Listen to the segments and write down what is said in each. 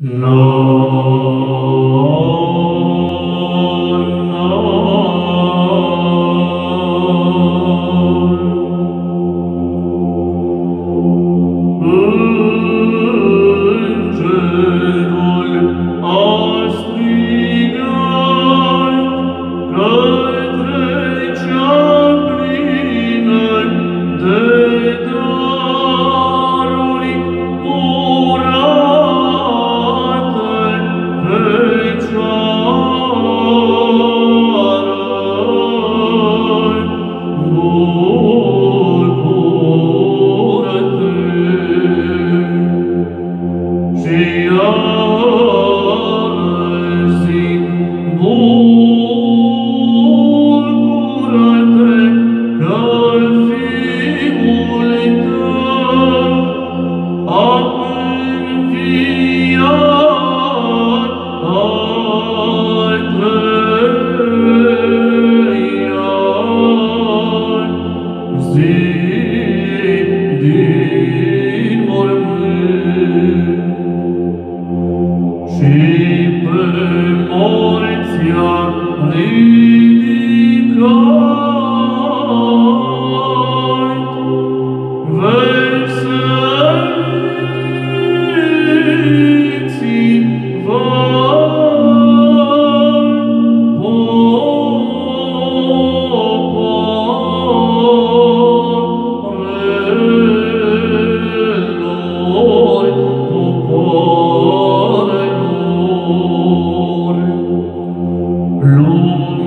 Îngerul di di poporelor.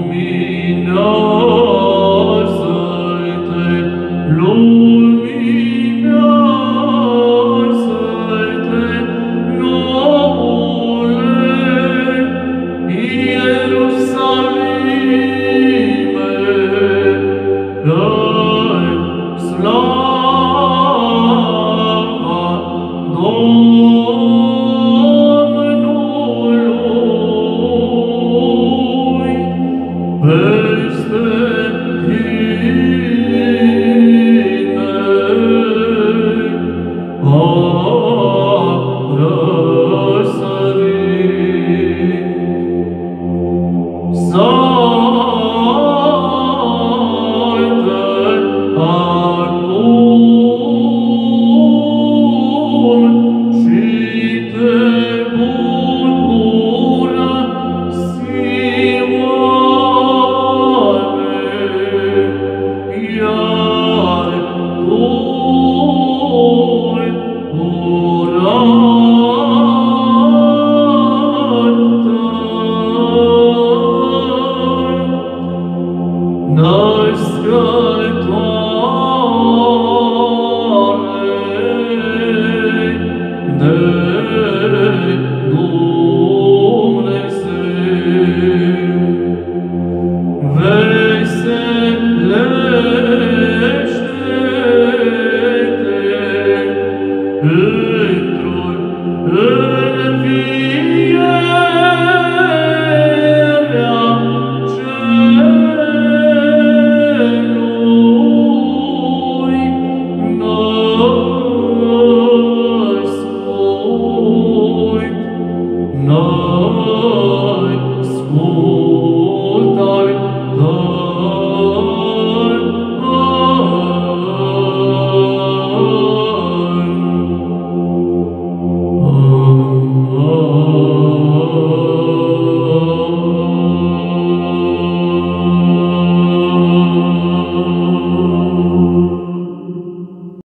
Peste